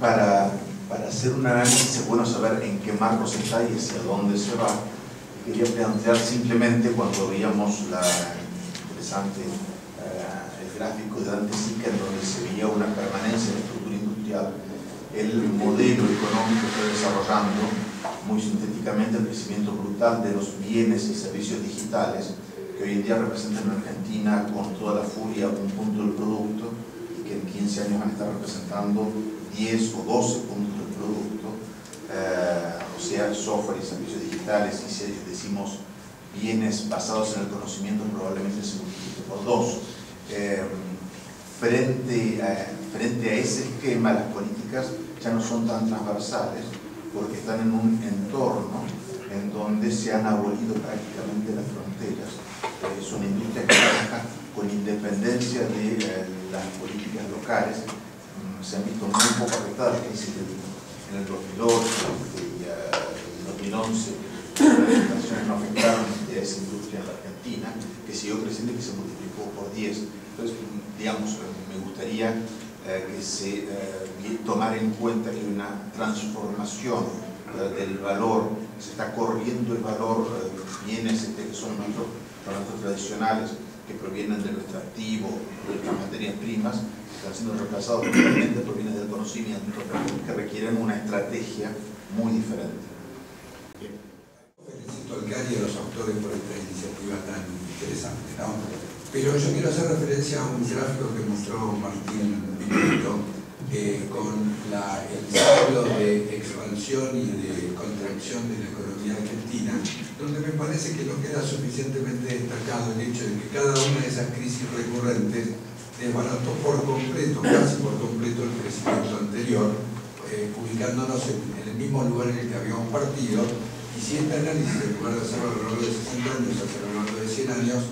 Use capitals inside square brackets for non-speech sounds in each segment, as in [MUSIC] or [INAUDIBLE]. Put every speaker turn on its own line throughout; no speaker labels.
para, para hacer un análisis es bueno saber en qué marco se está y hacia dónde se va. Quería plantear simplemente cuando veíamos la interesante eh, el gráfico de Dante Sica en donde se veía una permanencia de la estructura industrial, el modelo económico está desarrollando muy sintéticamente el crecimiento brutal de los bienes y servicios digitales que hoy en día representan en Argentina con toda la furia un punto del producto y que en 15 años van a estar representando 10 o 12 puntos del producto, eh, o sea, software y servicios digitales, y si decimos bienes basados en el conocimiento, probablemente se multiplique por dos. Eh, frente, a, frente a ese esquema, las políticas ya no son tan transversales, porque están en un entorno en donde se han abolido prácticamente las fronteras. Eh, son industrias que trabajan con independencia de eh, las políticas locales. Se han visto muy poco afectadas, en el 2008 y el 2011, las inflaciones no afectaron a esa industria en la Argentina, que siguió creciendo y que se multiplicó por 10. Entonces, digamos, me gustaría eh, que se eh, tomar en cuenta que hay una transformación eh, del valor, se está corriendo el valor de bienes este, que son nuestros, nuestros tradicionales, que provienen del extractivo, de las materias primas, están siendo reemplazados por bienes del conocimiento, que requieren una estrategia muy diferente.
Felicito al Gary y a los autores por esta iniciativa tan interesante. ¿no? Pero yo quiero hacer referencia a un gráfico que mostró Martín Pinto eh, con el ciclo de expansión y de contracción de la economía argentina, donde me parece que no queda suficientemente destacado el hecho de que cada una de esas crisis recurrentes desbarató por completo, casi por completo el crecimiento anterior, eh, ubicándonos en, en, el mismo lugar en el que habíamos partido, y si este análisis, en lugar de hacerlo a lo largo de 60 años, hacerlo a lo largo de 100 años,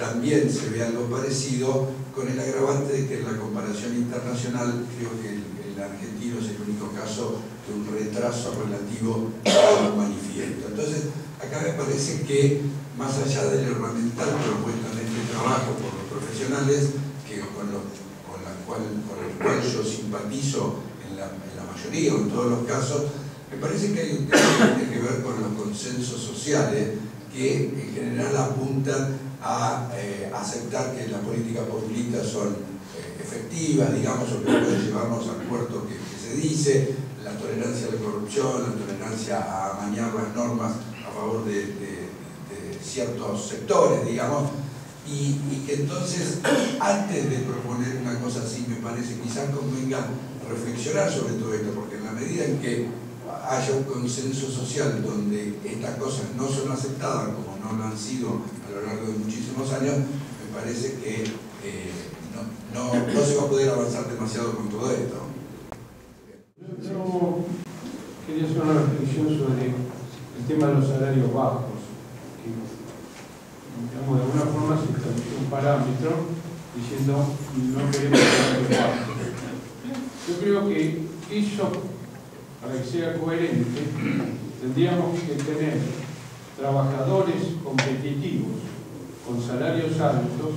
también se ve algo parecido con el agravante de que en la comparación internacional creo que el, argentino es el único caso de un retraso relativo al manifiesto. Entonces, acá me parece que más allá del herramental propuesto en este trabajo por los profesionales, que con, con, la cual, con el cual yo simpatizo en la, en la mayoría o en todos los casos, me parece que hay un tema que tiene que ver con los consensos sociales que en general apuntan a eh, aceptar que las políticas populistas son eh, efectivas, digamos, o que pueden llevarnos al puerto que, se dice, la tolerancia a la corrupción, la tolerancia a amañar las normas a favor de, ciertos sectores, digamos, y, que entonces, antes de proponer una cosa así, me parece quizás convenga reflexionar sobre todo esto, porque en la medida en que haya un consenso social donde estas cosas no son aceptadas como no lo han sido a lo largo de muchísimos años, me parece que eh, no, no, se va a poder avanzar demasiado con todo esto.
Yo quería hacer una reflexión sobre el tema de los salarios bajos, que digamos, de alguna forma se estableció un parámetro diciendo no queremos salarios bajos. Yo creo que eso, para que sea coherente, tendríamos que tener trabajadores competitivos con salarios altos,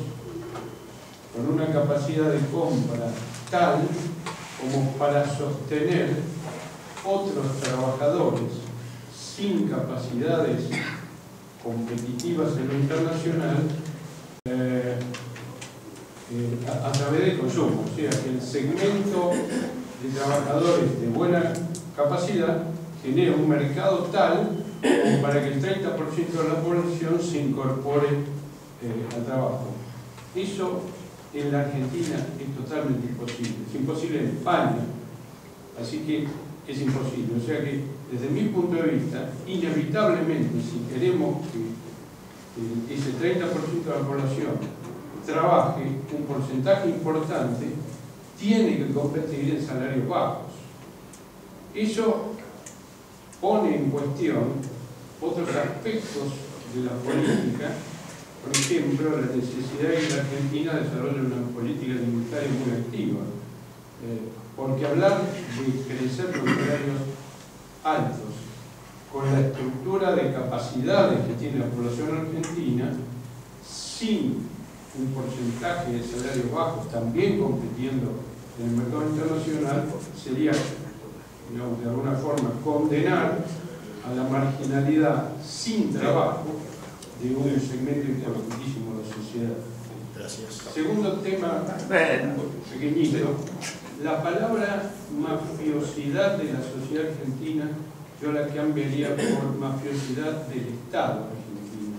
con una capacidad de compra tal como para sostener otros trabajadores sin capacidades competitivas en lo internacional eh, eh, a, través del consumo. O sea, que el segmento de trabajadores de buena capacidad genera un mercado tal para que el 30% de la población se incorpore eh, al trabajo. Eso en la Argentina es totalmente imposible. Es imposible en España, así que es imposible. O sea que desde mi punto de vista, inevitablemente, si queremos que ese 30% de la población trabaje un porcentaje importante, tiene que competir en salarios bajos. Eso pone en cuestión otros aspectos de la política, por ejemplo, la necesidad de que la Argentina desarrolle una política tributaria muy activa. Eh, porque hablar de crecer los salarios altos con la estructura de capacidades que tiene la población argentina, sin un porcentaje de salarios bajos también compitiendo en el mercado internacional, sería digamos, de alguna forma condenar a la marginalidad sin trabajo de un segmento importantísimo de la sociedad.
Gracias.
Segundo tema, pequeñito, la palabra mafiosidad de la sociedad argentina, yo la cambiaría por mafiosidad del Estado argentino,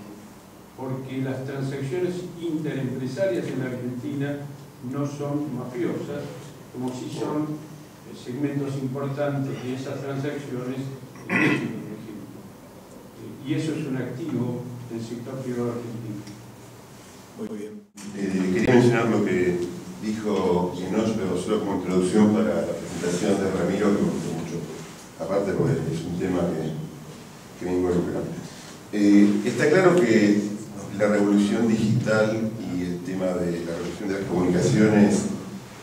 porque las transacciones interempresarias en la Argentina no son mafiosas, como si son segmentos importantes de esas transacciones en México, por ejemplo. Y eso es un activo del sector privado argentino.
Muy bien.
Eh, quería mencionar lo que dijo Inosh, pero solo como introducción para la presentación de Ramiro, que me gustó mucho. Aparte, porque es un tema que, que me involucra. Eh, está claro que la revolución digital y el tema de la revolución de las comunicaciones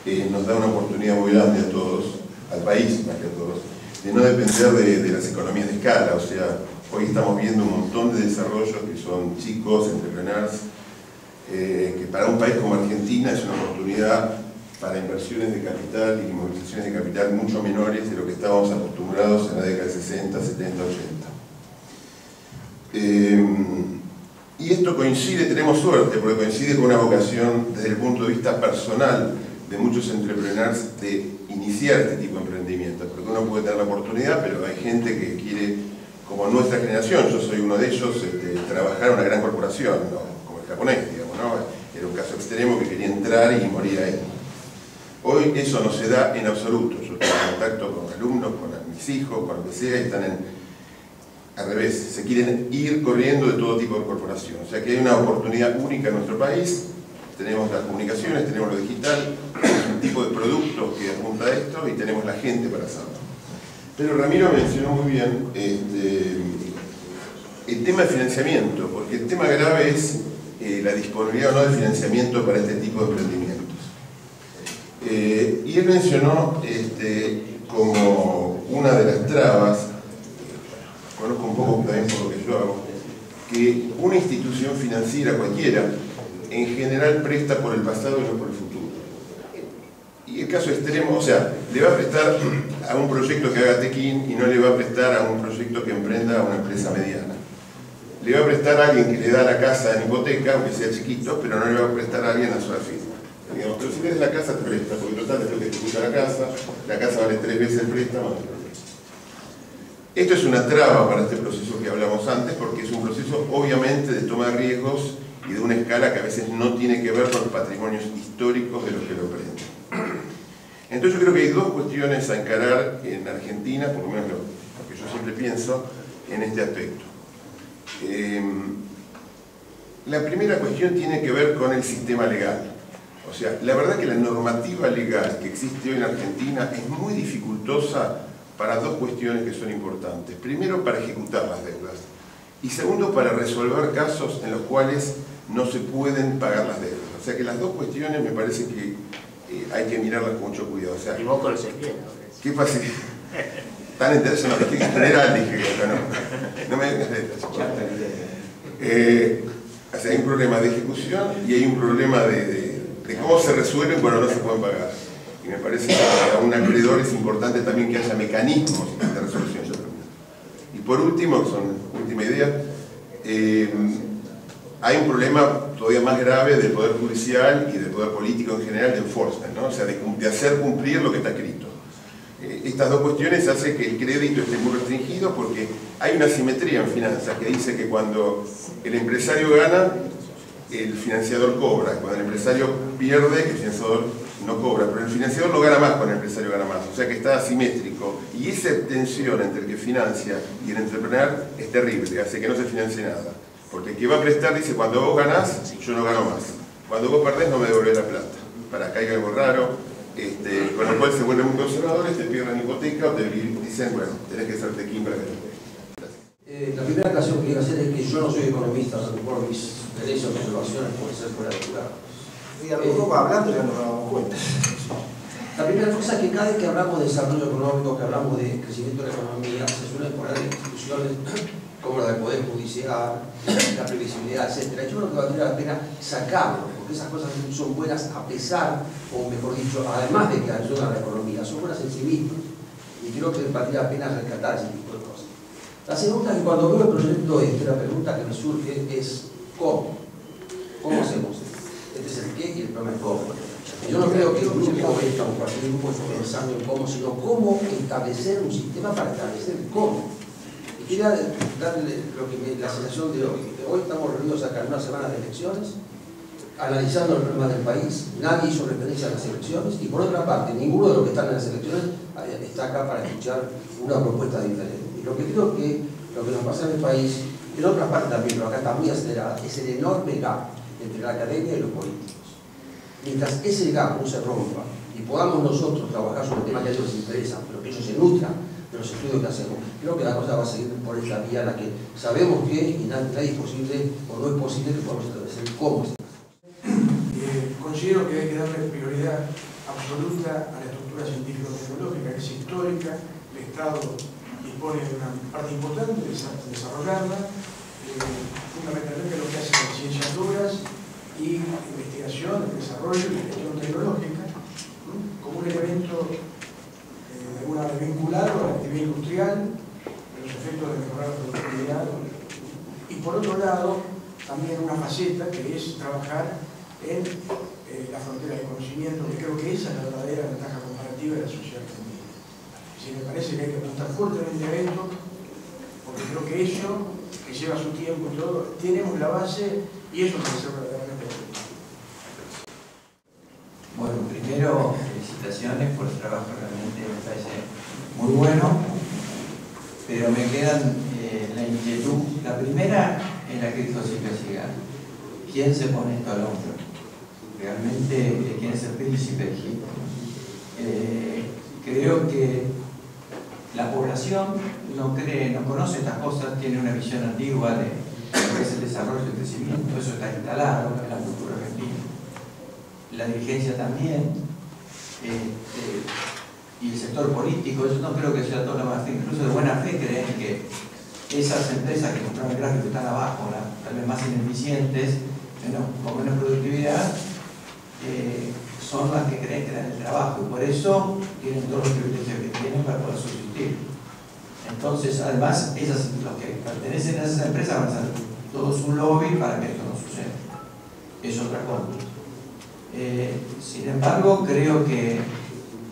eh, nos da una oportunidad muy grande a todos, al país más que a todos, de no depender de, de las economías de escala. O sea, hoy estamos viendo un montón de desarrollos que son chicos, entrepreneurs, eh, que para un país como Argentina es una oportunidad para inversiones de capital y movilizaciones de capital mucho menores de lo que estábamos acostumbrados en la década de 60, 70, 80. Eh, y esto coincide, tenemos suerte, porque coincide con una vocación desde el punto de vista personal de muchos entrepreneurs de iniciar este tipo de emprendimiento, porque uno puede tener la oportunidad, pero hay gente que quiere, como nuestra generación, yo soy uno de ellos, este, trabajar en una gran corporación, ¿no? como el japonés, digamos, ¿no? era un caso extremo que quería entrar y morir ahí. Hoy eso no se da en absoluto, yo tengo contacto con alumnos, con mis hijos, con lo que sea, están en, al revés, se quieren ir corriendo de todo tipo de corporación. O sea que hay una oportunidad única en nuestro país, tenemos las comunicaciones, tenemos lo digital, un tipo de productos que apunta a esto y tenemos la gente para hacerlo. Pero Ramiro mencionó muy bien este, el tema de financiamiento, porque el tema grave es eh, la disponibilidad o no de financiamiento para este tipo de emprendimientos. Eh, y él mencionó este, como una de las trabas, conozco un poco también por lo que yo hago, que una institución financiera cualquiera en general presta por el pasado y no por el futuro. Y el caso extremo, o sea, le va a prestar a un proyecto que haga tequín y no le va a prestar a un proyecto que emprenda a una empresa mediana. Le va a prestar a alguien que le da la casa en hipoteca, aunque sea chiquito, pero no le va a prestar a alguien a su firma. Digamos, pero si tienes la casa, te presta, porque total después que ejecuta la casa, la casa vale tres veces el préstamo. Esto es una traba para este proceso que hablamos antes, porque es un proceso obviamente de toma de riesgos y de una escala que a veces no tiene que ver con los patrimonios históricos de los que lo prenden. Entonces yo creo que hay dos cuestiones a encarar en Argentina, por lo menos lo, lo que yo siempre pienso, en este aspecto. Eh, la primera cuestión tiene que ver con el sistema legal. O sea, la verdad que la normativa legal que existe hoy en Argentina es muy dificultosa para dos cuestiones que son importantes. Primero, para ejecutar las deudas. Y segundo, para resolver casos en los cuales no se pueden pagar las deudas. O sea que las dos cuestiones me parece que eh, hay que mirarlas con mucho cuidado. O sea,
Y vos conocés bien, ¿no?
¿Qué pasa? Tan interesante, no, en general dije que no, no me digas eh, o sea, hay un problema de ejecución y hay un problema de, de, de cómo se resuelven cuando no se pueden pagar. Y me parece que para un acreedor es importante también que haya mecanismos de resolución. Y por último, son idea, eh, hay un problema todavía más grave del Poder Judicial y del Poder Político en general de enforcement, ¿no? o sea, de, de hacer cumplir lo que está escrito. Eh, estas dos cuestiones hacen que el crédito esté muy restringido porque hay una simetría en finanzas que dice que cuando el empresario gana, el financiador cobra. Cuando el empresario pierde, el financiador no cobra. Pero el financiador no gana más cuando el empresario gana más. O sea que está asimétrico. Y esa tensión entre el que financia y el entrepreneur es terrible. Hace que no se financie nada. Porque el que va a prestar dice, cuando vos ganás, yo no gano más. Cuando vos perdés, no me devolvés la plata. Para que haya algo raro. Este, con lo cual se vuelven muy conservadores, te pierden hipoteca o te dicen, bueno, tenés que ser tequín para que
eh, la primera aclaración que quiero hacer es que yo no soy economista, mejor mis derechos, mis observaciones pueden ser fuera de lugar.
Y a lo mejor va hablando ya nos damos cuenta.
La primera cosa es que cada vez que hablamos de desarrollo económico, que hablamos de crecimiento de la economía, se suelen poner instituciones como la del Poder Judicial, la previsibilidad, etc. Yo creo que valdría la pena sacarlo, porque esas cosas son buenas a pesar, o mejor dicho, además de que ayudan a la economía, son buenas en sí mismas.
Y creo que valdría la pena rescatar ese tipo de cosas. La segunda, que cuando veo el proyecto este, la pregunta que me surge es ¿cómo? ¿Cómo hacemos qué y el problema es cómo. Yo no creo que el grupo esta o cualquier grupo esté pensando en cómo, sino cómo establecer un sistema para establecer cómo. Y quería darle lo que la sensación de hoy. Hoy estamos reunidos acá en una semana de elecciones, analizando el problema del país, nadie hizo referencia a las elecciones, y por otra parte, ninguno de los que están en las elecciones eh, está acá para escuchar una propuesta diferente. Y lo que creo que lo que nos pasa en el país, en otras partes también, pero acá está muy acelerada, es el enorme gap entre la academia y los políticos. Mientras ese gap no se rompa y podamos nosotros trabajar sobre temas que a ellos les interesan, pero que ellos se nutran de los estudios que hacemos, creo que la cosa va a seguir por esta vía en la que sabemos que y nadie, es posible o no es posible que podamos establecer cómo se
Eh, considero que hay que darle prioridad absoluta a la estructura científico-tecnológica, que es histórica, el Estado dispone de una parte importante de desa- desarrollarla, eh, fundamentalmente lo que hace las ciencias duras y investigación, desarrollo y gestión tecnológica, ¿no? como un elemento eh, alguna manera vinculado a la actividad industrial, los efectos de mejorar la productividad, y por otro lado, también una faceta que es trabajar en eh, la frontera del conocimiento, que creo que esa es la verdadera ventaja comparativa de la sociedad argentina. Si me parece que hay que apuntar fuertemente a esto, porque creo que eso, que lleva su tiempo y todo, tenemos la base y eso puede ser verdaderamente útil.
Bueno, primero, felicitaciones por el trabajo, realmente me parece muy bueno, eh, la inquietud. La primera es la Cigar. ¿Quién se pone esto al hombro? Realmente, ¿quién es el príncipe de Egipto? Eh, creo que la población no cree, no conoce estas cosas, tiene una visión antigua de lo que es el desarrollo y el crecimiento, eso está instalado en la cultura argentina la dirigencia también, este, y el sector político, yo no creo que sea toda la más incluso de buena fe creen que esas empresas que compraron el gráfico están abajo, tal vez más ineficientes, menos- con menos productividad, eh, son las que creen que dan el trabajo y por eso tienen todos los privilegios que tienen para poder subsistir. Entonces, además, esas, los que pertenecen a esas empresas van a ser todos un lobby para que esto no suceda. Es otra cosa. Eh, sin embargo, creo que,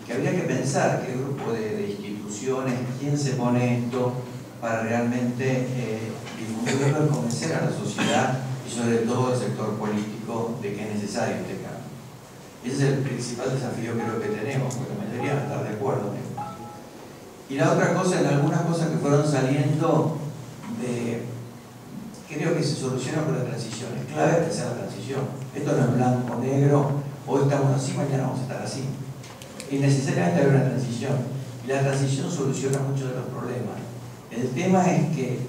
que habría que pensar qué grupo de, instituciones, quién se pone esto para realmente eh, y convencer a la sociedad y sobre todo al sector político de que es necesario este cambio. Ese es el principal desafío creo que tenemos, porque la mayoría va estar de acuerdo en esto. Y la otra cosa, en algunas cosas que fueron saliendo creo que se soluciona con la transición. Es clave sea la transición. Esto no es blanco o negro, hoy estamos así, mañana vamos a estar así. Y necesariamente hay una transición. Y la transición soluciona muchos de los problemas. El tema es que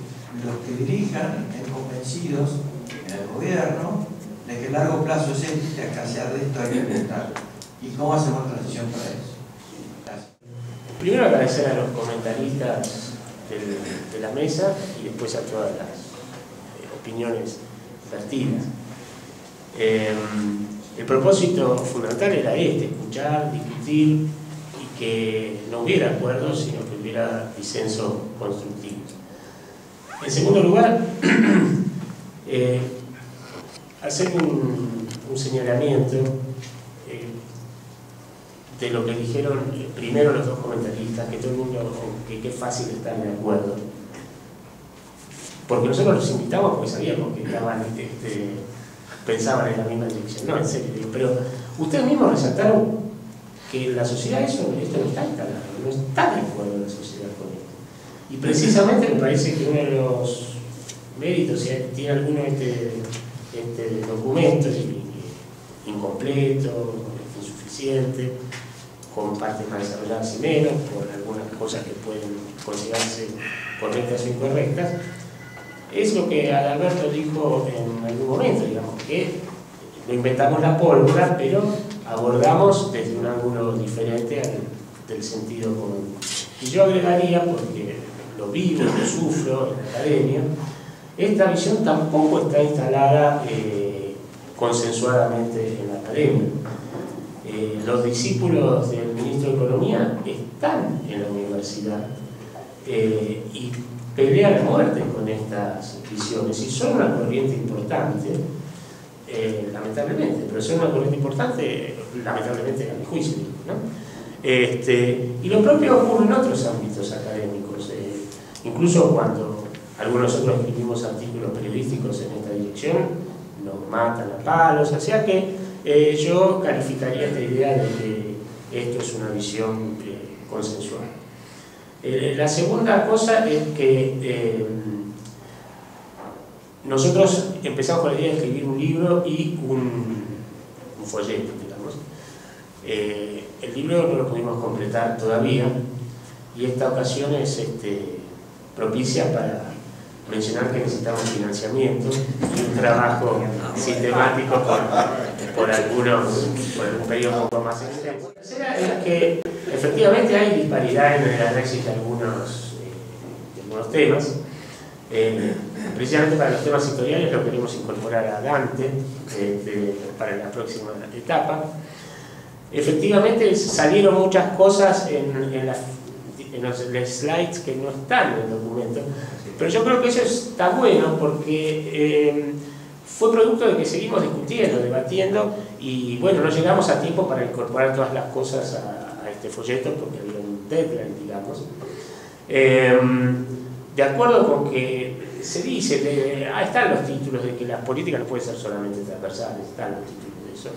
los que dirijan estén convencidos en el gobierno de que el largo plazo es este, que escasear de esto hay que intentar. ¿Y cómo hacemos transición para eso?
Primero agradecer a los comentaristas de la mesa y después a todas las eh, opiniones vertidas. Eh, el propósito fundamental era este, escuchar, discutir y que no hubiera acuerdos, sino que hubiera disenso constructivo. En segundo lugar, [CLEARS THROAT] eh, hacer un, un señalamiento eh, de lo que dijeron eh, primero los dos comentaristas, que todo el mundo, que qué fácil estar de acuerdo. Porque nosotros los invitamos porque sabíamos que estaban, este, pensaban en la misma dirección. No, en serio, pero ustedes mismos resaltaron que la sociedad eso, esto no está instalado, no está de acuerdo la sociedad con esto. Y precisamente me parece que uno de los méritos, si tiene alguno este, este documento incompleto, insuficiente, con partes más desarrolladas y menos, con algunas cosas que pueden considerarse correctas o incorrectas, es lo que Adalberto dijo en algún momento, digamos, que no inventamos la pólvora, pero abordamos desde un ángulo diferente al del sentido común. Y yo agregaría, porque lo vivo, lo sufro en la academia, esta visión tampoco está instalada eh, consensuadamente en la academia. Eh, los discípulos del ministro de Economía están en la universidad eh, y pelean a muerte con estas visiones y son una corriente importante, eh, lamentablemente, pero son una corriente importante, lamentablemente a mi juicio. ¿no? Este, y lo propio ocurre en otros ámbitos académicos, eh, incluso cuando algunos nosotros escribimos artículos periodísticos en esta dirección, nos matan a palos, o sea que eh, yo calificaría esta idea de que esto es una visión consensual. La segunda cosa es que nosotros empezamos con la idea de escribir un libro y un, folleto, digamos. el libro no lo pudimos completar todavía y esta ocasión es este, propicia para mencionar que necesitamos financiamiento y un trabajo sistemático por, algunos, por algún periodo un poco más extenso. La tercera es que efectivamente hay disparidad en el análisis de algunos, eh, algunos temas. Eh, precisamente para los temas historiales lo queremos incorporar a Dante eh, para la próxima etapa. Efectivamente salieron muchas cosas en, en, en los slides que no están en el documento, pero yo creo que eso está bueno porque eh, fue producto de que seguimos discutiendo, debatiendo y bueno, no llegamos a tiempo para incorporar todas las cosas a, este folleto porque había un deadline, digamos. Eh, de acuerdo con que se dice, ahí están los títulos de que las políticas no pueden ser solamente transversales, están los títulos de eso.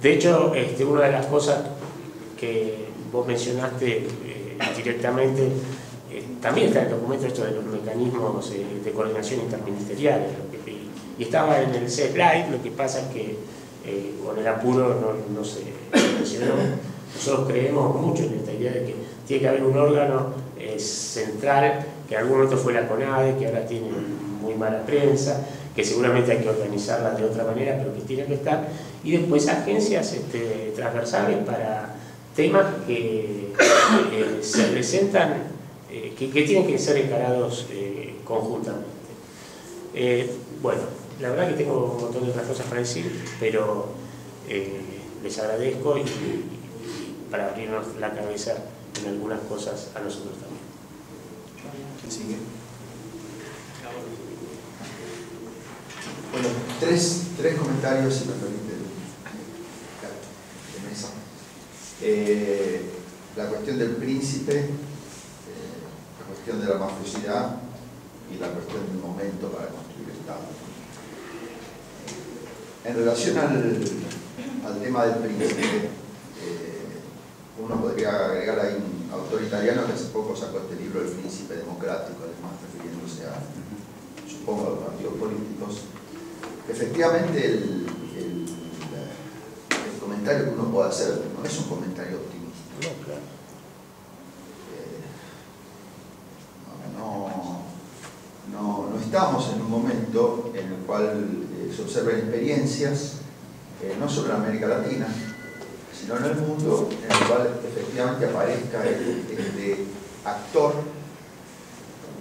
De hecho, este, una de las cosas que vos mencionaste eh, directamente también está el documento esto de los mecanismos eh, de coordinación interministeriales, y estaba en el slide, lo que pasa es que eh, con el apuro no, se mencionó. Nosotros creemos mucho en esta idea de que tiene que haber un órgano eh, central, que en algún momento fue la CONADE, que ahora tiene muy mala prensa, que seguramente hay que organizarla de otra manera, pero que tiene que estar, y después agencias este, transversales para temas que se presentan eh, que, tienen que ser encarados eh, conjuntamente. Eh, bueno, la verdad que tengo un montón de otras cosas para decir, pero les agradezco y, para abrirnos la cabeza en algunas cosas a nosotros también.
¿Quién sigue? Bueno, tres, tres comentarios, si me permite, de mesa. la cuestión del príncipe de la mafiosidad y la cuestión del momento para construir el Estado. En relación al, tema del príncipe, eh, uno podría agregar ahí un autor italiano que hace poco sacó este libro, El Príncipe Democrático, además refiriéndose a, supongo, a los partidos políticos. Efectivamente, el, comentario que uno puede hacer no es un comentario optimista. no, no, estamos en un momento en el cual eh, se observen experiencias, eh, no solo en América Latina, sino en el mundo, en el cual efectivamente aparezca este, actor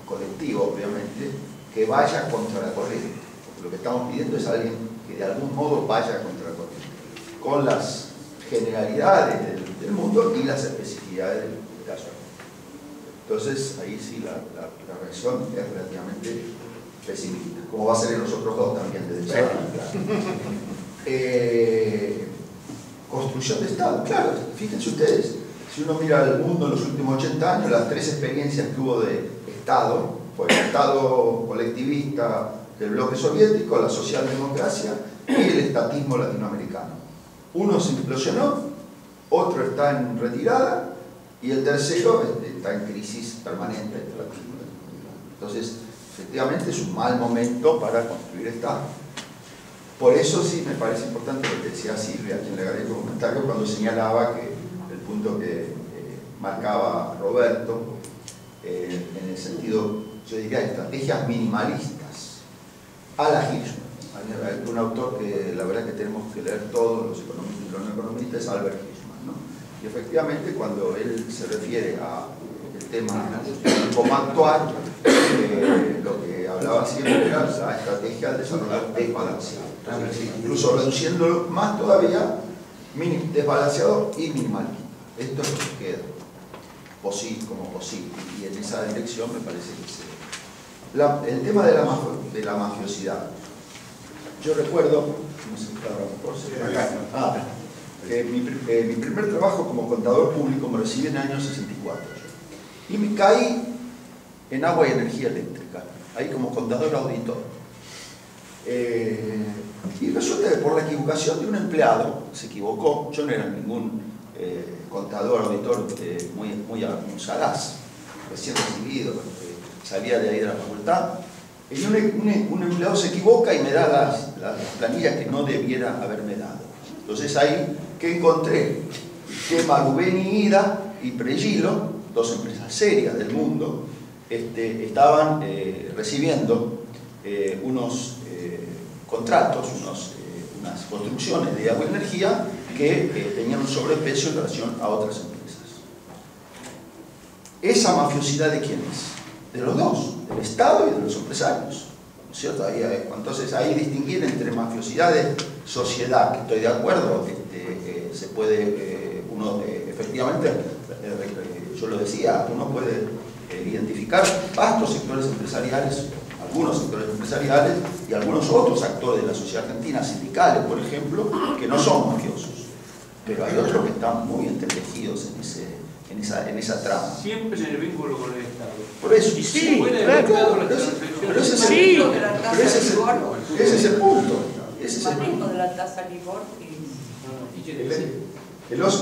colectivo, obviamente, que vaya contra la corriente. lo que estamos pidiendo es alguien que de algún modo vaya contra la corriente, con las generalidades del, mundo y las especificidades de la zona. Entonces, ahí sí la, reacción es relativamente pesimista, como va a ser en los otros dos también, desde ya. Eh, construcción de Estado, claro, fíjense ustedes, si uno mira el mundo en los últimos 80 años, las tres experiencias que hubo de Estado, fue el Estado colectivista del bloque soviético, la socialdemocracia y el estatismo latinoamericano. Uno se implosionó, otro está en retirada y el tercero está en crisis permanente. Entonces, efectivamente es un mal momento para construir Estado. Por eso sí me parece importante lo que decía Silvia, quien le agradezco el comentario, cuando señalaba que el punto que eh, marcaba Roberto, eh, en el sentido, yo diría, estrategias minimalistas, a la Hirschman. Un autor que la verdad que tenemos que leer todos los economistas y los no economistas es Albert Hirschman y efectivamente, cuando él se refiere a el tema de cómo actuar, eh, lo que hablaba siempre era la estrategia de desarrollo desbalanceado. Incluso reduciéndolo más todavía, desbalanceado y minimalista. Esto es lo que queda posible, como posible. Y en esa dirección me parece que se... La- el tema de la, de la mafiosidad. Yo recuerdo, Ah, que mi, eh, mi primer trabajo como contador público me recibí en el año 64. Y me caí en agua y energía eléctrica, ahí como contador auditor. Eh, y resulta que por la equivocación de un empleado, se equivocó, yo no era ningún eh, contador, auditor eh, muy, muy, muy sagaz, recién recibido, salía de ahí de la facultad, y un, un- un empleado se equivoca y me da las, las planillas que no debiera haberme dado. Entonces ahí, ¿qué encontré? Que Marubeni Ida y Pregilo, dos empresas serias del mundo, este, estaban eh, recibiendo eh, unos eh, contratos, unas construcciones de agua y energía que tenían un sobreprecio en relación a otras empresas. ¿Esa mafiosidad de quién es? De los dos, del Estado y de los empresarios. ¿No es cierto? Ahí, entonces, ahí distinguir entre mafiosidad de sociedad, que estoy de acuerdo, este, se puede, uno efectivamente, yo lo decía, uno puede eh, identificar vastos sectores empresariales, algunos sectores empresariales y algunos otros actores de la sociedad argentina, sindicales, por ejemplo, que no son mafiosos. Pero hay otros que están muy entretejidos en, ese, en, esa, en esa trama.
Siempre en el vínculo con el Estado.
Por eso,
Y
sí,
fuera
claro,
el Estado,
pero ese- pero ese es el-
Sí.
pero ese es el- ese es el punto. Ese es el
manejo
punto.
de la tasa Libor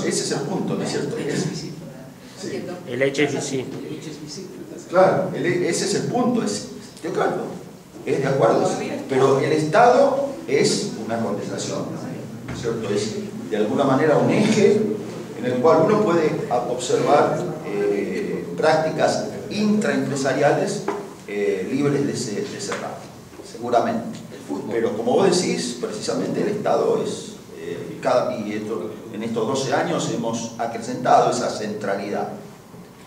ese es el punto, ¿no es cierto? Es- sí.
El HFC.
Claro, el- ese es el punto, es de acuerdo, es de acuerdo, pero el Estado es una contestación, ¿no es cierto? Es de alguna manera un eje en el cual uno puede observar eh, prácticas intraempresariales eh, libres de ese, de ese rasgo, seguramente. Pero como vos decís, precisamente el Estado es, eh, cada, y esto- en estos 12 años hemos acrecentado esa centralidad,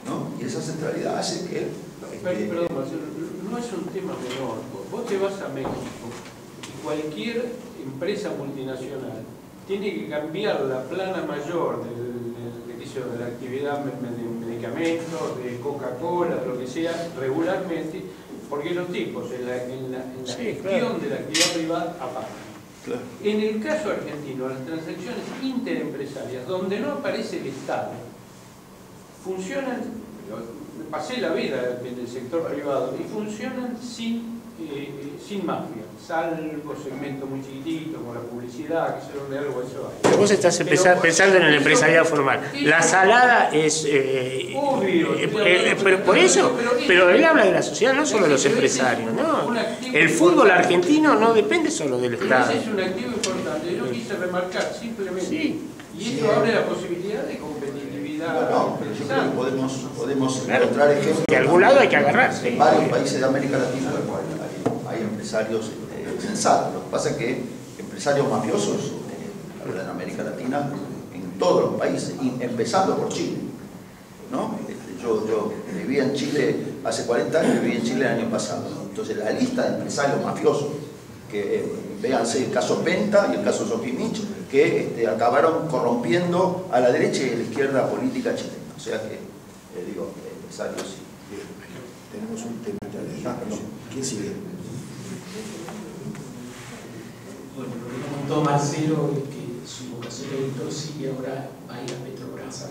¿no? Y esa centralidad hace que... Eh,
Perdón, Marcelo, no es un tema menor. Vos te vas a México y cualquier empresa multinacional tiene que cambiar la plana mayor del- del- de, la actividad de medicamentos, de Coca-Cola, de lo que sea, regularmente, porque los tipos en la, en la- en la
Sí,
gestión
claro.
de la actividad privada apagan. En el caso argentino, las transacciones interempresarias, donde no aparece el Estado, funcionan, pasé la vida en el sector privado, y funcionan sin, eh, sin mafia, salvo segmentos muy chiquititos, como la publicidad, que sé donde algo eso hay.
Pero vos estás
Pero-
empezar- pensando en el empresariado formal. La salada es... eh,
Obvio,
eh,
estoy
eh, pero por eso,
pero-
pero él habla de la sociedad, no solo de los
Pero
empresarios, ¿no? El fútbol argentino no depende solo del
Pero
Estado.
ese es un activo importante, yo quise remarcar simplemente.
Sí.
Y esto abre la posibilidad de competitividad.
No, no, pero yo creo que podemos, podemos
Claro.
encontrar ejemplos.
De algún lado hay que agarrarse.
En varios países de América Latina en los cuales hay, hay empresarios eh, sensatos. Lo que pasa es que empresarios mafiosos eh, en América Latina, en todos los países, empezando por Chile. ¿no? Este, yo, yo vivía en Chile hace 40 años, viví en Chile el año pasado. Entonces la lista de empresarios mafiosos, que eh, véanse el caso Penta y el caso Sofimich, que este, acabaron corrompiendo a la derecha y a la izquierda política chilena. O sea que, eh, digo, empresarios sí.
Tenemos un tema de
Ah.
¿Quién sigue?
Bueno, lo que comentó Marcelo es que su vocación de auditor sí ahora va a ir a Petrobras.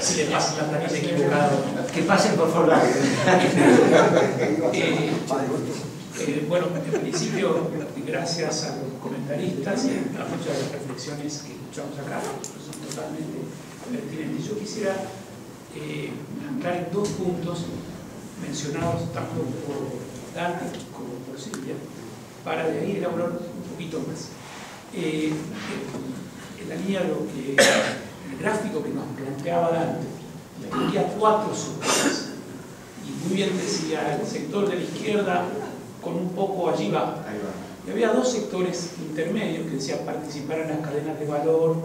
Si le pasan la planilla equivocada.
Que pasen por favor. [LAUGHS]
Eh, eh, bueno, en principio, gracias a los comentaristas y a muchas de las reflexiones que escuchamos acá, son totalmente pertinentes. Yo quisiera eh, entrar en dos puntos mencionados tanto por Dante como por Silvia, para de ahí elaborar poquito más. Eh, en la línea de lo que el gráfico que nos planteaba Dante, había cuatro sectores. Y muy bien decía el sector de la izquierda, con un poco allí va. Y había dos sectores intermedios que decían participar en las cadenas de valor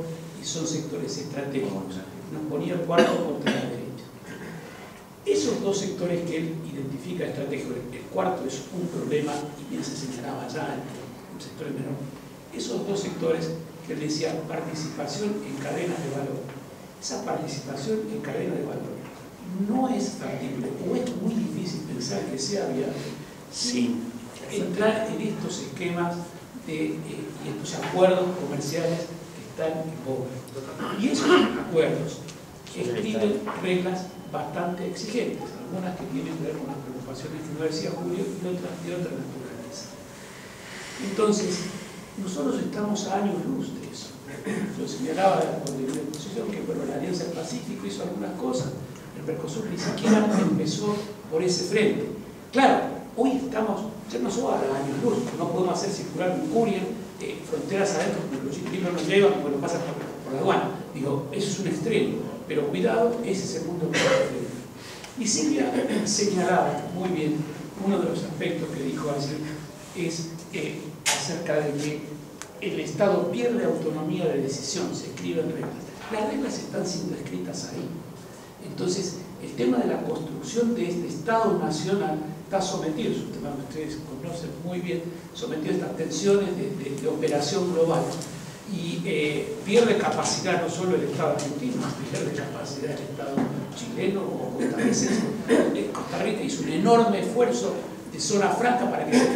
y son sectores estratégicos. Nos ponía el cuarto contra la derecha. Esos dos sectores que él identifica estratégicos, el cuarto es un problema, y bien se señalaba ya, el sector menor, esos dos sectores que decía participación en cadenas de valor. Esa participación en cadena de valor no es factible o es muy difícil pensar que sea viable sin entrar en estos esquemas de, eh, y estos acuerdos comerciales que están en boga. Y esos acuerdos escriben reglas bastante exigentes, algunas que tienen que ver con las preocupaciones que no decía Julio y otras de otra naturaleza. Entonces, nosotros estamos a años luz de eso. Yo señalaba la exposición que bueno, la Alianza del Pacífico hizo algunas cosas, el Mercosur ni siquiera empezó por ese frente. Claro, hoy estamos, ya no somos a años luz, no podemos hacer circular un courier eh, fronteras adentro, porque los chiquitos nos llevan, porque lo pasan por, la aduana. Digo, eso es un extremo, pero cuidado, ese es el mundo que Y Silvia señalaba muy bien uno de los aspectos que dijo así, es eh, acerca de que el Estado pierde autonomía de decisión, se escriben reglas. Las reglas están siendo escritas ahí. Entonces, el tema de la construcción de este Estado nacional está sometido, es un tema que ustedes conocen muy bien, sometido a estas tensiones de, operación global. Y eh, pierde capacidad no solo el Estado argentino, pierde capacidad el Estado chileno o costarricense. Costa Rica hizo un enorme esfuerzo de zona franca para que se,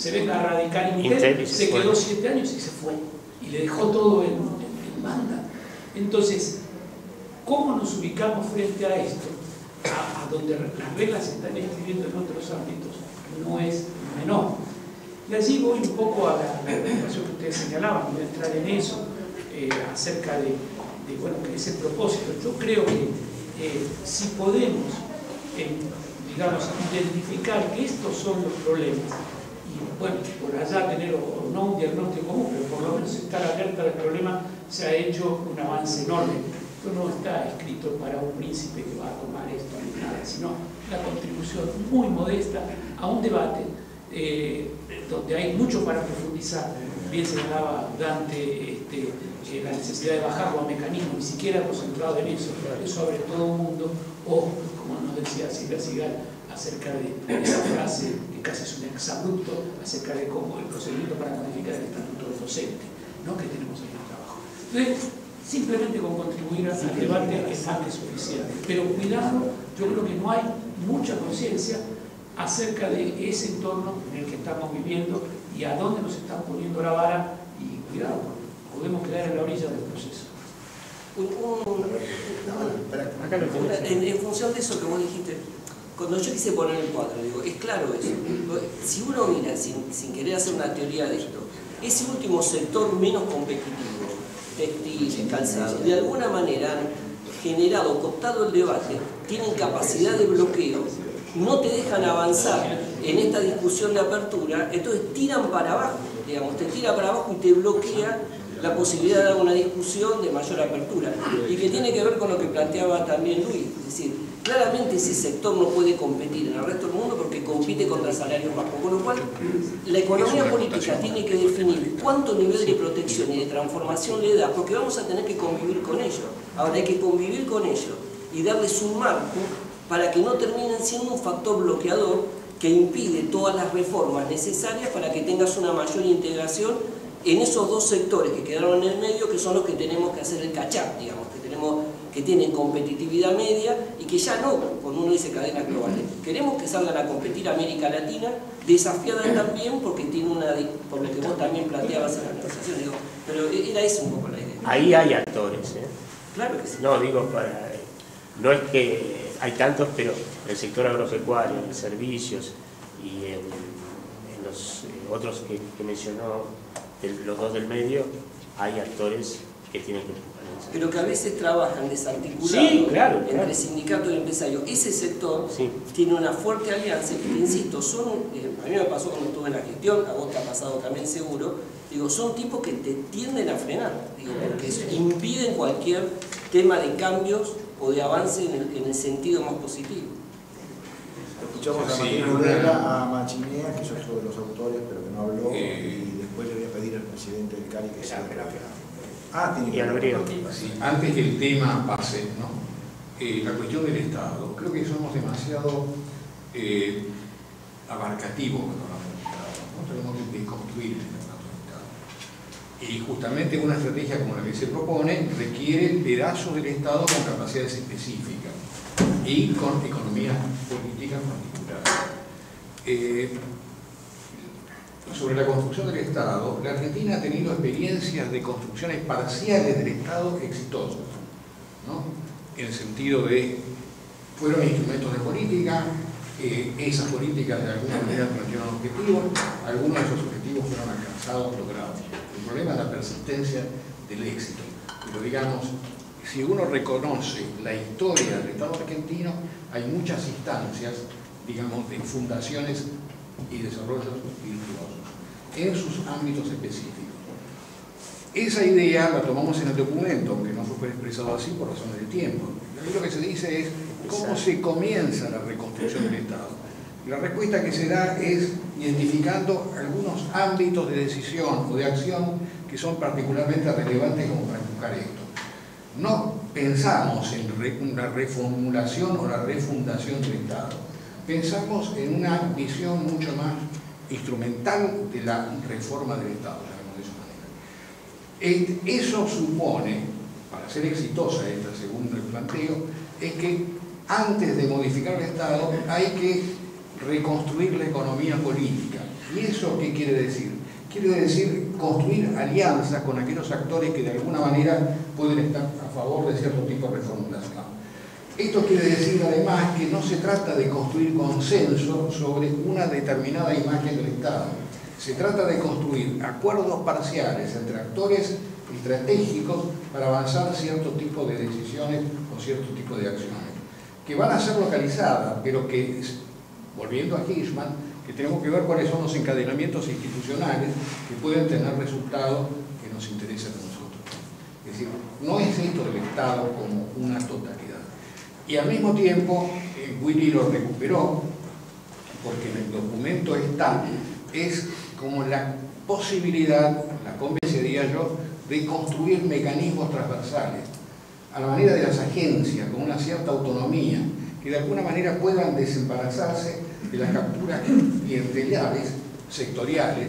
se venga a radicar Intel, se, se quedó siete años y se fue. Y le dejó todo en, en, en banda. Entonces, ¿cómo nos ubicamos frente a esto? A, a, donde las reglas se están escribiendo en otros ámbitos, no es menor. Y allí voy un poco a la preocupación que ustedes señalaban, voy a entrar en eso, eh, acerca de, de, bueno, que ese propósito. Yo creo que eh, si podemos eh, digamos, identificar que estos son los problemas bueno, por allá tener o, no un diagnóstico común, pero por lo menos estar alerta del problema, se ha hecho un avance enorme. Esto no está escrito para un príncipe que va a tomar esto ni nada, sino una contribución muy modesta a un debate eh, donde hay mucho para profundizar. Bien señalaba Dante este, la necesidad de bajarlo a mecanismos, ni siquiera hemos entrado en eso, abre todo un mundo, o como nos decía Silvia Sigal, acerca de esa frase que casi es un exabrupto, acerca de cómo el procedimiento para modificar el estatuto del docente, ¿no? que tenemos ahí en el trabajo. Entonces, simplemente con contribuir al debate es más que suficiente. Pero cuidado, yo creo que no hay mucha conciencia acerca de ese entorno en el que estamos viviendo y a dónde nos están poniendo la vara y cuidado, podemos quedar en la orilla del proceso.
Un, un, en, en, función de eso que vos dijiste, cuando yo quise poner el cuadro, digo, es claro eso. Si uno mira, sin, querer hacer una teoría de esto, ese último sector menos competitivo, textiles, calzado, de alguna manera han generado, cooptado el debate, tienen capacidad de bloqueo, no te dejan avanzar en esta discusión de apertura, entonces tiran para abajo, digamos, te tira para abajo y te bloquea la posibilidad de una discusión de mayor apertura y que tiene que ver con lo que planteaba también Luis, es decir, claramente ese sector no puede competir en el resto del mundo porque compite contra salarios bajos, con lo cual la economía política tiene que definir cuánto nivel de protección y de transformación le da, porque vamos a tener que convivir con ello. Ahora hay que convivir con ello y darles un marco para que no terminen siendo un factor bloqueador que impide todas las reformas necesarias para que tengas una mayor integración en esos dos sectores que quedaron en el medio, que son los que tenemos que hacer el cachap, digamos, que, tenemos, que tienen competitividad media y que ya no, cuando uno dice cadenas globales, queremos que salgan a competir América Latina, desafiada también porque tiene una, por lo que vos también planteabas en la negociación, digo, pero era esa un poco la idea.
Ahí hay actores, ¿eh?
Claro que sí.
No, digo, para, no es que hay tantos, pero el sector agropecuario, en servicios y en, en los eh, otros que, que mencionó el, los dos del medio, hay actores que tienen que
pero que a veces trabajan desarticulados
sí, claro,
entre
claro.
sindicato y empresario. Ese sector
sí.
tiene una fuerte alianza y te insisto, son, eh, a mí me pasó cuando estuve en la gestión, a vos te ha pasado también seguro, digo, son tipos que te tienden a frenar, digo, porque impiden cualquier tema de cambios o de avance en el, en el sentido más positivo.
Escuchamos a Martín Urrera, a Machinea, que es otro de los autores, pero que no habló, eh, y después le voy a pedir al presidente del CARI que sea.
Ah, tiene y
sí, Antes que el tema pase, ¿no? Eh, la cuestión del Estado, creo que somos demasiado eh, abarcativos cuando hablamos del Estado, ¿no? tenemos que construir el Estado.
Y justamente una estrategia como la que se propone requiere pedazos del Estado con capacidades específicas y con economías políticas particulares. Eh, sobre la construcción del Estado, la Argentina ha tenido experiencias de construcciones parciales del Estado exitosas, ¿no? en el sentido de fueron instrumentos de política, eh, esas políticas de alguna manera plantearon objetivos, algunos de esos objetivos fueron alcanzados, logrados. El problema es la persistencia del éxito. Pero digamos, si uno reconoce la historia del Estado argentino, hay muchas instancias, digamos, de fundaciones y desarrollos virtuosos en sus ámbitos específicos. Esa idea la tomamos en el documento, aunque no fue expresado así por razones de tiempo. Ahí lo que se dice es cómo se comienza la reconstrucción del Estado. La respuesta que se da es identificando algunos ámbitos de decisión o de acción que son particularmente relevantes como para buscar esto. No pensamos en una reformulación o la refundación del Estado. Pensamos en una visión mucho más instrumental de la reforma del Estado, de esa manera. Eso supone, para ser exitosa esta según el planteo, es que antes de modificar el Estado hay que reconstruir la economía política. ¿Y eso qué quiere decir? Quiere decir construir alianzas con aquellos actores que de alguna manera pueden estar a favor de cierto tipo de reformulación. Esto quiere decir además que no se trata de construir consenso sobre una determinada imagen del Estado. Se trata de construir acuerdos parciales entre actores estratégicos para avanzar cierto tipo de decisiones o cierto tipo de acciones, que van a ser localizadas, pero que, volviendo a Hirschman, que tenemos que ver cuáles son los encadenamientos institucionales que pueden tener resultados que nos interesen a nosotros. Es decir, no es esto del Estado como una totalidad. Y al mismo tiempo, eh, Willy lo recuperó, porque en el documento está, es como la posibilidad, la convencería yo, de construir mecanismos transversales, a la manera de las agencias, con una cierta autonomía, que de alguna manera puedan desembarazarse de las capturas clientelares, sectoriales,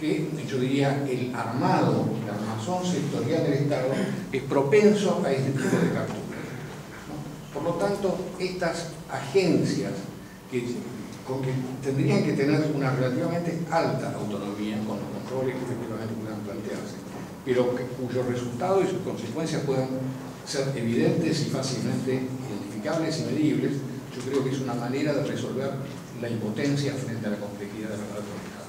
que yo diría el armado, el armazón sectorial del Estado es propenso a este tipo de capturas. Por lo tanto, estas agencias que, tendrían que tener una relativamente alta autonomía con los controles que efectivamente puedan plantearse, pero cuyos resultados y sus consecuencias puedan ser evidentes y fácilmente identificables y medibles, yo creo que es una manera de resolver la impotencia frente a la complejidad de la del Estado.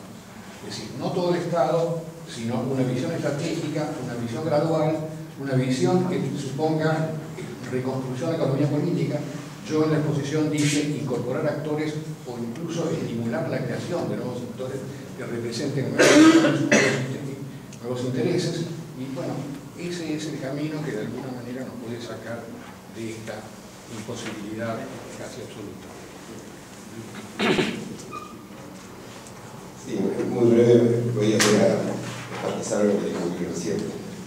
Es decir, no todo el Estado, sino una visión estratégica, una visión gradual, una visión que suponga reconstrucción de la economía política, yo en la exposición dije incorporar actores o incluso estimular la creación de nuevos sectores que representen nuevos, intereses y bueno, ese es el camino que de alguna manera nos puede sacar de esta imposibilidad casi absoluta.
Sí, muy breve, voy a enfatizar lo que dijo recién.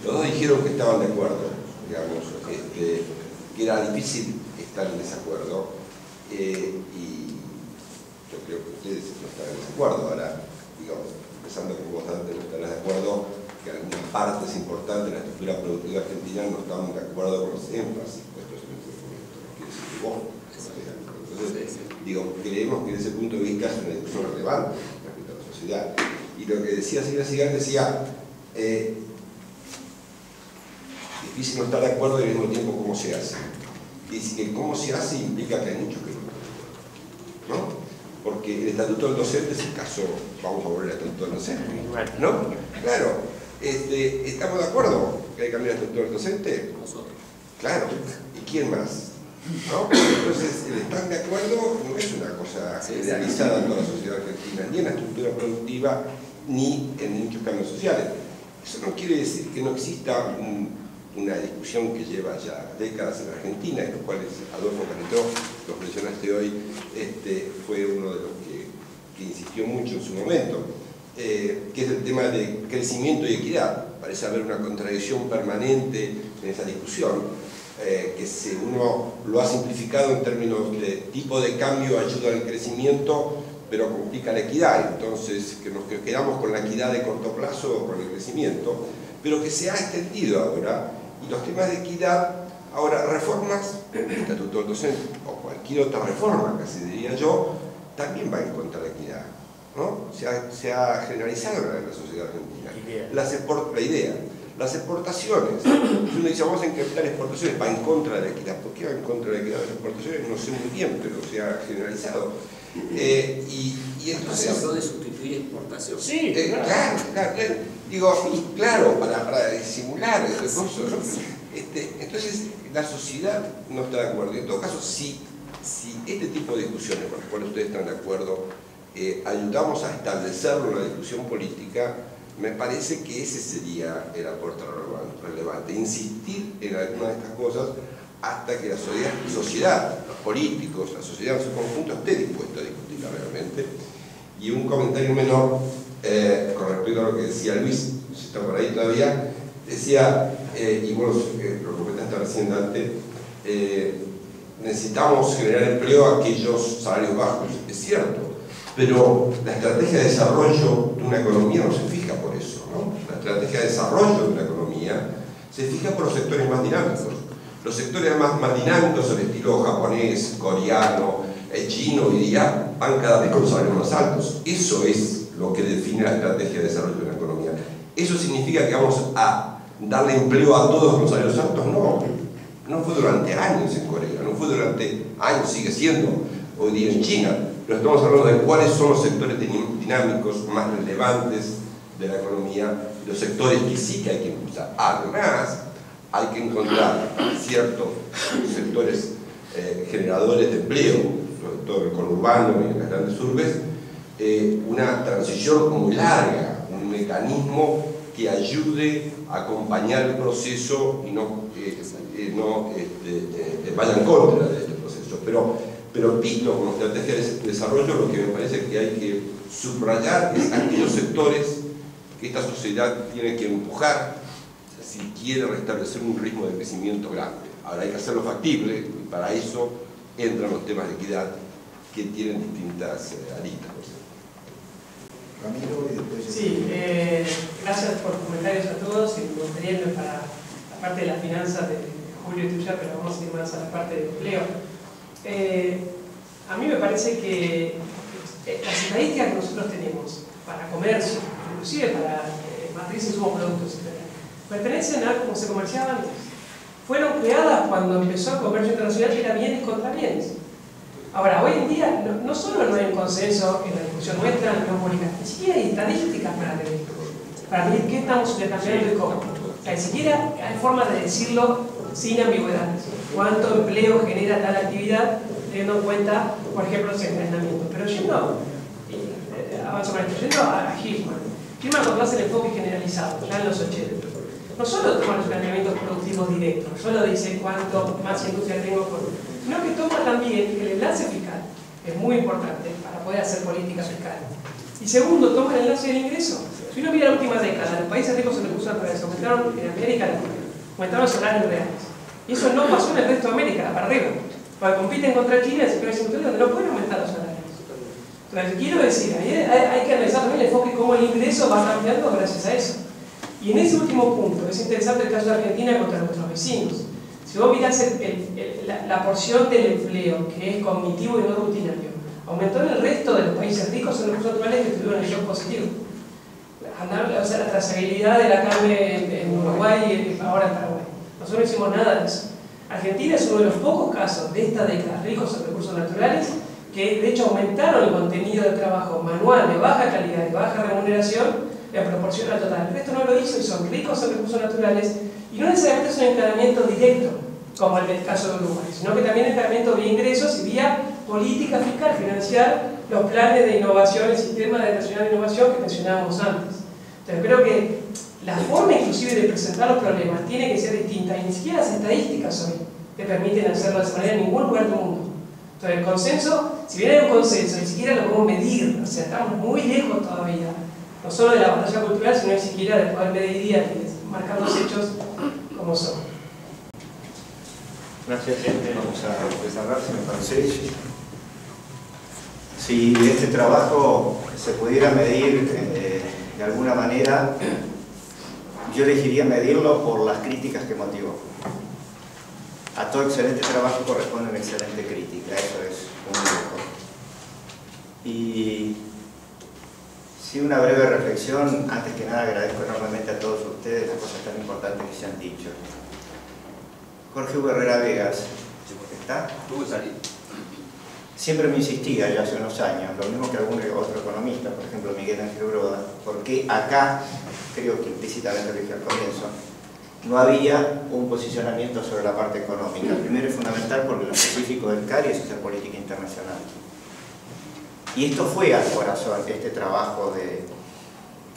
Los dos dijeron que estaban de acuerdo, digamos, este, que era difícil estar en desacuerdo eh, y yo creo que ustedes no están en desacuerdo. Ahora, digamos, empezando con vos antes, no estarás de acuerdo que algunas partes importantes de la estructura productiva argentina no estamos de acuerdo con los énfasis puestos en este documento. No quiere decir que vos Entonces, digo, creemos que desde ese punto de vista es una discusión relevante respecto a la sociedad. Y lo que decía Silvia Sigal decía, eh, difícil no estar de acuerdo y al mismo tiempo cómo se hace. Y que cómo se hace implica que hay muchos que no están de acuerdo. ¿No? Porque el estatuto del docente se casó, vamos a volver al estatuto del docente. ¿No? Claro. Este, ¿Estamos de acuerdo que hay que cambiar el estatuto del docente? Nosotros. Claro. ¿Y quién más? ¿No? Entonces, el estar de acuerdo no es una cosa generalizada en toda la sociedad argentina, ni en la estructura productiva, ni en muchos cambios sociales. Eso no quiere decir que no exista un una discusión que lleva ya décadas en Argentina, en los cuales Adolfo Caneto, lo mencionaste hoy, este, fue uno de los que, insistió mucho en su momento, eh, que es el tema de crecimiento y equidad. Parece haber una contradicción permanente en esa discusión, eh, que si uno lo ha simplificado en términos de tipo de cambio ayuda al crecimiento, pero complica la equidad, entonces que nos quedamos con la equidad de corto plazo o con el crecimiento, pero que se ha extendido ahora, y los temas de equidad, ahora reformas, el estatuto del docente, o cualquier otra reforma, casi diría yo, también va en contra de la equidad. ¿no? Se, ha, se ha generalizado en la sociedad argentina. Las la idea. Las exportaciones, si uno dice vamos a incrementar exportaciones, va en contra de la equidad. ¿Por qué va en contra de la equidad de las exportaciones? No sé muy bien, pero se ha generalizado. Eh, y, y, entonces...
Se de sustituir exportación.
Sí, eh, claro, claro, claro, Digo, claro, para, para disimular eso. Este, entonces, la sociedad no está de acuerdo. En todo caso, si, si este tipo de discusiones con las cuales ustedes están de acuerdo, eh, ayudamos a establecerlo en la discusión política, me parece que ese sería el aporte relevante. Insistir en alguna de estas cosas hasta que la sociedad, los políticos, la sociedad en su conjunto esté dispuesta a discutirla realmente. Y un comentario menor eh, con respecto a lo que decía Luis, si está por ahí todavía, decía, eh, y vos eh, lo comentaste recién antes, necesitamos generar empleo a aquellos salarios bajos, es cierto, pero la estrategia de desarrollo de una economía no se fija por eso, ¿no? La estrategia de desarrollo de una economía se fija por los sectores más dinámicos. Los sectores más, más dinámicos el estilo japonés, coreano, chino hoy día van cada vez con salarios más altos. Eso es lo que define la estrategia de desarrollo de una economía. ¿Eso significa que vamos a darle empleo a todos los salarios altos? No. No fue durante años en Corea, no fue durante años, sigue siendo hoy día en China. Pero estamos hablando de cuáles son los sectores dinámicos más relevantes de la economía, los sectores que sí que hay que impulsar. Además, hay que encontrar ciertos sectores eh, generadores de empleo, sobre todo el conurbano y en las grandes urbes, eh, una transición muy larga, un mecanismo que ayude a acompañar el proceso y no, eh, eh, este, vaya en contra de este proceso. Pero, pero visto como estrategia de desarrollo, lo que me parece que hay que subrayar es aquellos sectores que esta sociedad tiene que empujar si quiere restablecer un ritmo de crecimiento grande. Ahora hay que hacerlo factible y para eso entran los temas de equidad que tienen distintas aristas.
Ramiro y después...
Sí, eh, gracias por los comentarios a todos y me gustaría irme para la parte de las finanzas de Julio y tuya, pero vamos a ir más a la parte del empleo. Eh, a mí me parece que eh, las estadísticas que nosotros tenemos para comercio, inclusive para matrices insumos productos, pertenecen a como se comerciaba antes. Fueron creadas cuando empezó el comercio internacional que era bienes contra bienes. Ahora, hoy en día no, solo no hay un consenso en la discusión nuestra, en la pública, ni siquiera hay estadísticas para medir, para medir qué estamos intercambiando y cómo. Ni siquiera hay forma de decirlo sin ambigüedades. ¿Cuánto empleo genera tal actividad teniendo en cuenta, por ejemplo, los entrenamientos? Pero yendo, eh, avanzo con esto, yendo a Hirschman. Hirschman cuando hace el enfoque generalizado, ya en los 80, no solo toma los planteamientos productivos directos, solo dice cuánto más industria tengo con sino que toma también el enlace fiscal, que es muy importante para poder hacer política fiscal. Y segundo, toma el enlace del ingreso. Si uno mira la última década, los países ricos en recursos naturales aumentaron en América aumentaron los salarios reales. Y eso no pasó en el resto de América, para arriba. Porque compiten contra China sectores industriales donde no pueden aumentar los salarios. Entonces, quiero decir, hay, hay que analizar también el enfoque cómo el ingreso va cambiando gracias a eso. Y en ese último punto, es interesante el caso de Argentina contra nuestros vecinos. Si vos mirás la, porción del empleo que es cognitivo y no rutinario, aumentó en el resto de los países ricos en recursos naturales que tuvieron el shock positivo. o sea, la trazabilidad de la carne en Uruguay y ahora en Paraguay. Nosotros no hicimos nada de eso. Argentina es uno de los pocos casos de esta década ricos en recursos naturales que de hecho aumentaron el contenido de trabajo manual de baja calidad y baja remuneración en proporción al total. El resto no lo hizo y son ricos en recursos naturales y no necesariamente es un encadenamiento directo, como el del caso de Uruguay, sino que también encadenamiento vía ingresos y vía política fiscal, financiar los planes de innovación, el sistema de nacional de innovación que mencionábamos antes. Entonces creo que la forma inclusive de presentar los problemas tiene que ser distinta y ni siquiera las estadísticas hoy te permiten hacerlo de esa manera en ningún lugar del mundo. Entonces el consenso, si bien hay un consenso, ni siquiera lo podemos medir, o sea, estamos muy lejos todavía, no solo de la batalla cultural, sino ni siquiera de poder medir y marcar los hechos como son.
Gracias, gente. Vamos a desarrollar, si me parece.
Si este trabajo se pudiera medir eh, de alguna manera, yo elegiría medirlo por las críticas que motivó. A todo excelente trabajo corresponde una excelente crítica, eso es un lujo. Y si una breve reflexión, antes que nada agradezco enormemente a todos ustedes las cosas tan importantes que se han dicho. Jorge Hugo Herrera Vegas, ¿está? Siempre me insistía ya hace unos años, lo mismo que algún otro economista, por ejemplo Miguel Ángel Broda, porque acá, creo que implícitamente lo dije al comienzo, no había un posicionamiento sobre la parte económica. Primero es fundamental porque lo específico del CARI es hacer política internacional. Y esto fue al corazón, este trabajo de,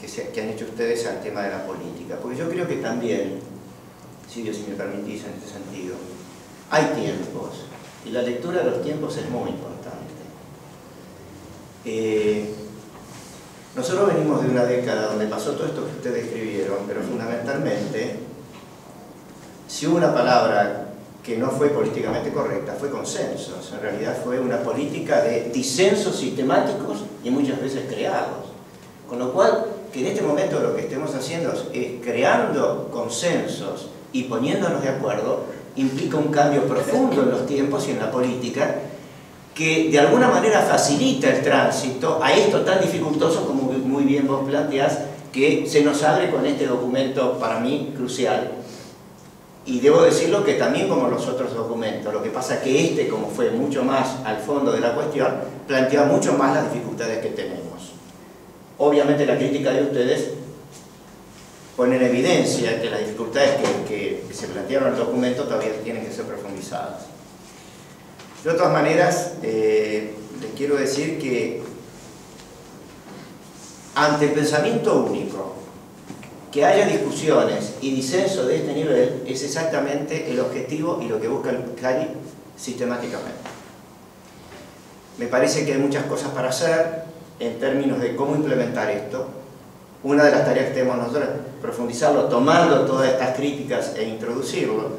que, han hecho ustedes al tema de la política. Porque yo creo que también, si Dios me permitís en este sentido, hay tiempos. Y la lectura de los tiempos es muy importante. Eh, nosotros venimos de una década donde pasó todo esto que ustedes escribieron, pero fundamentalmente, si hubo una palabra que no fue políticamente correcta, fue consensos. En realidad fue una política de disensos sistemáticos y muchas veces creados. Con lo cual, que en este momento lo que estemos haciendo es creando consensos y poniéndonos de acuerdo, implica un cambio profundo en los tiempos y en la política que de alguna manera facilita el tránsito a esto tan dificultoso como muy bien vos planteás, que se nos abre con este documento para mí crucial. Y debo decirlo que también como los otros documentos, lo que pasa que este, como fue mucho más al fondo de la cuestión, plantea mucho más las dificultades que tenemos. Obviamente la crítica de ustedes pone en evidencia que las dificultades que, que se plantearon en el documento todavía tienen que ser profundizadas. De todas maneras, eh, les quiero decir que ante el pensamiento único, que haya discusiones y disenso de este nivel es exactamente el objetivo y lo que busca el CARI sistemáticamente. Me parece que hay muchas cosas para hacer en términos de cómo implementar esto. Una de las tareas que tenemos nosotros es profundizarlo, tomando todas estas críticas e introducirlo.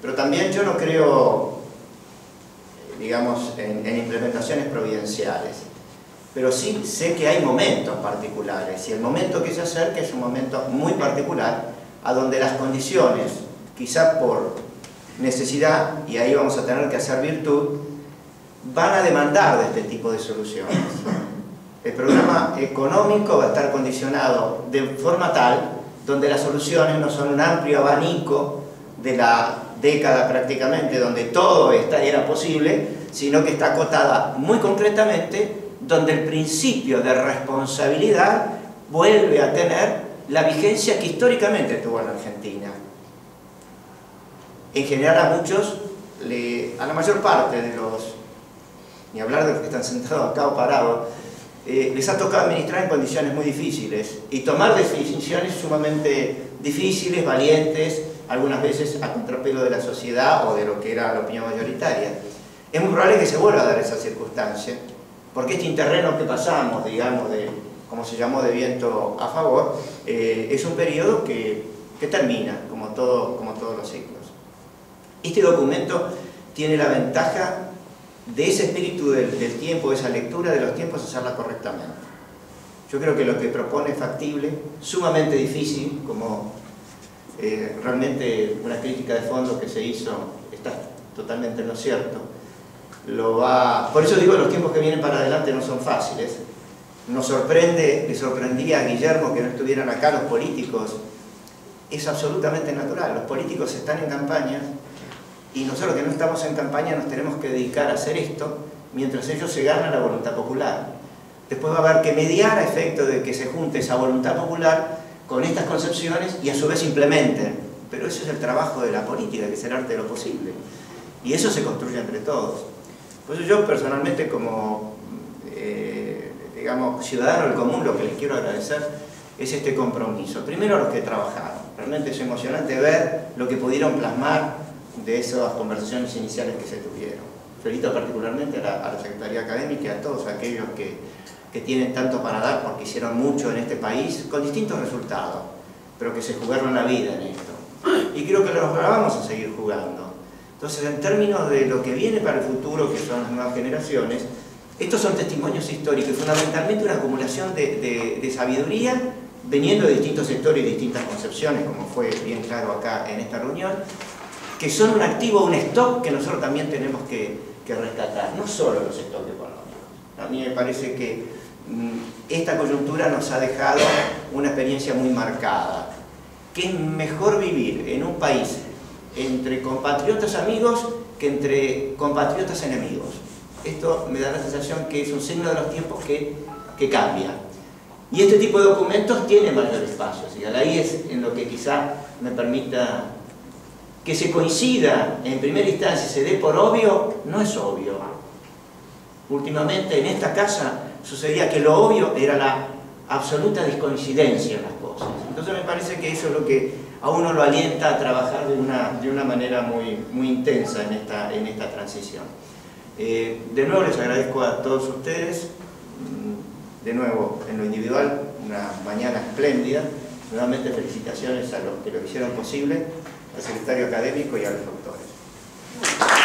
Pero también yo no creo digamos, en, implementaciones providenciales. Pero sí sé que hay momentos particulares y el momento que se acerca es un momento muy particular a donde las condiciones, quizá por necesidad, y ahí vamos a tener que hacer virtud, van a demandar de este tipo de soluciones. El programa económico va a estar condicionado de forma tal donde las soluciones no son un amplio abanico de la década prácticamente, donde todo era posible, sino que está acotada muy concretamente donde el principio de responsabilidad vuelve a tener la vigencia que históricamente tuvo en Argentina. En general a muchos, a la mayor parte de los, ni hablar de los que están sentados acá o parados, eh, les ha tocado administrar en condiciones muy difíciles y tomar decisiones sumamente difíciles, valientes, algunas veces a contrapelo de la sociedad o de lo que era la opinión mayoritaria. Es muy probable que se vuelva a dar esa circunstancia, porque este terreno que pasamos, digamos, de, como se llamó, de viento a favor, eh, es un periodo que, termina, como, todo, como todos los ciclos. Este documento tiene la ventaja de ese espíritu del, tiempo, esa lectura de los tiempos, hacerla correctamente. Yo creo que lo que propone es factible, sumamente difícil, como eh, realmente una crítica de fondo que se hizo está totalmente en lo cierto. Lo va... Por eso digo, los tiempos que vienen para adelante no son fáciles. Nos sorprende, le sorprendía a Guillermo que no estuvieran acá los políticos. Es absolutamente natural. Los políticos están en campaña y nosotros que no estamos en campaña nos tenemos que dedicar a hacer esto mientras ellos se ganan la voluntad popular. Después va a haber que mediar a efecto de que se junte esa voluntad popular con estas concepciones y a su vez implementen. Pero eso es el trabajo de la política, que es el arte de lo posible. Y eso se construye entre todos. Por eso yo personalmente como, eh, digamos, ciudadano del común, lo que les quiero agradecer es este compromiso. Primero a los que trabajaron. Realmente es emocionante ver lo que pudieron plasmar de esas conversaciones iniciales que se tuvieron. Felicito particularmente a la, a la Secretaría Académica y a todos aquellos que que tienen tanto para dar porque hicieron mucho en este país, con distintos resultados, pero que se jugaron la vida en esto. Y creo que los vamos a seguir jugando. Entonces, en términos de lo que viene para el futuro, que son las nuevas generaciones, Estos son testimonios históricos y fundamentalmente una acumulación de, sabiduría veniendo de distintos sectores y distintas concepciones, como fue bien claro acá en esta reunión, que son un activo, un stock que nosotros también tenemos que, rescatar, no solo los stocks económicos. A mí me parece que mm, esta coyuntura nos ha dejado una experiencia muy marcada, que es mejor vivir en un país entre compatriotas amigos que entre compatriotas enemigos. Esto me da la sensación que es un signo de los tiempos que, que cambia. Y este tipo de documentos tiene mayor espacio, y ahí es en lo que quizá me permita que se coincida en primera instancia, se dé por obvio, no es obvio. Últimamente en esta casa sucedía que lo obvio era la absoluta descoincidencia en las cosas. Entonces me parece que eso es lo que a uno lo alienta a trabajar de una, de una manera muy, muy intensa en esta, en esta transición. Eh, de nuevo les agradezco a todos ustedes, mm, de nuevo en lo individual, una mañana espléndida, nuevamente felicitaciones a los que lo hicieron posible al secretario académico y a los doctores.